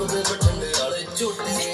ਲੱਭਦੇ ਬਠਿੰਡੇ ਵਾਲੇ ਝੋਟੀ। ਨੀ ਉਹ